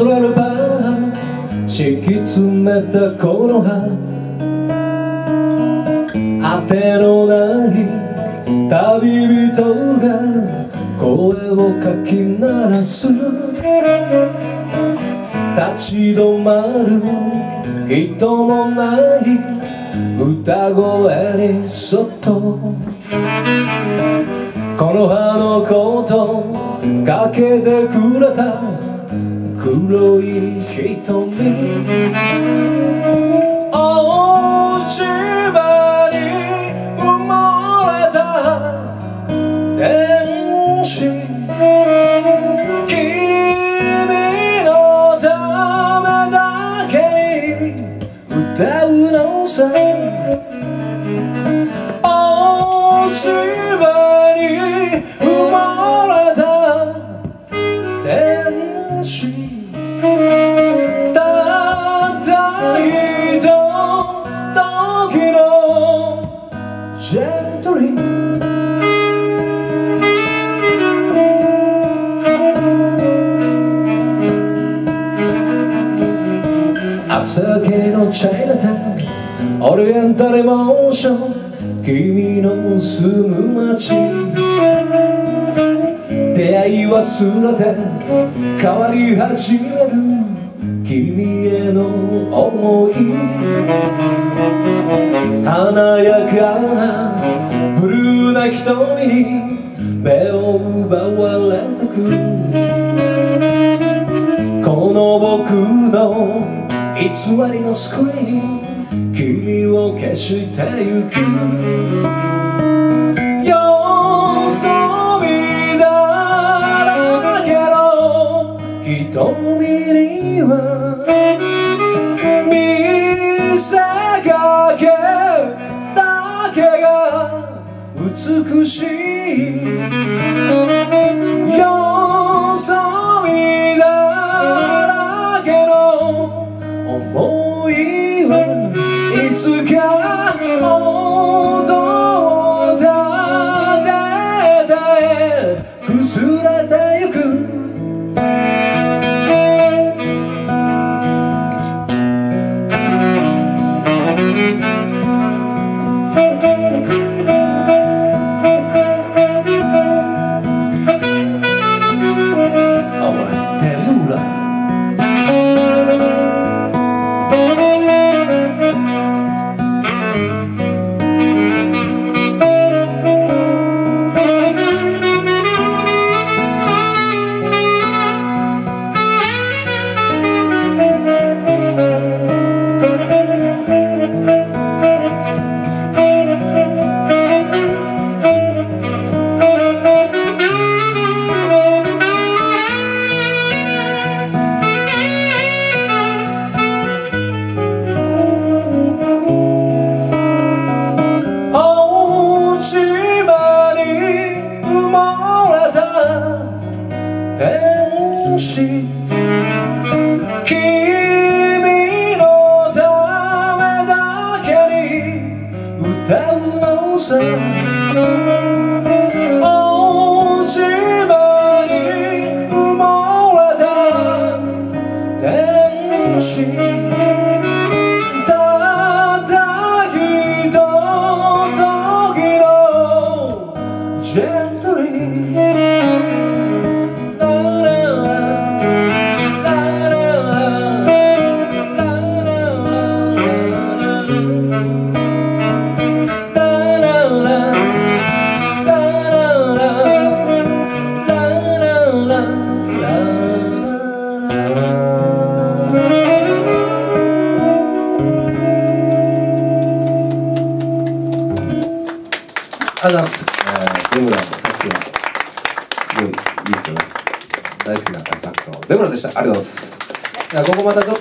セントラルバー敷き詰めたこの葉。当てのない旅人が声をかき鳴らす。立ち止まる人もない歌声にそっと。この葉のことかけてくれた。黒い瞳朝系のチャイナタウンオリエンタルモーション君の住む街。出会い忘れて変わり始める。君への思い。華やかなブルーな瞳に目を奪われてく。この僕の偽りのスクリーン君を消してゆく。よそ見だらけの瞳には見せかけだけが美しい。想いはいつか音をありがとうございます、えー、デムラのサックスはすごいいいですよね。大好きなサックスのデムラでした。ありがとうございます。じゃあここまたちょっと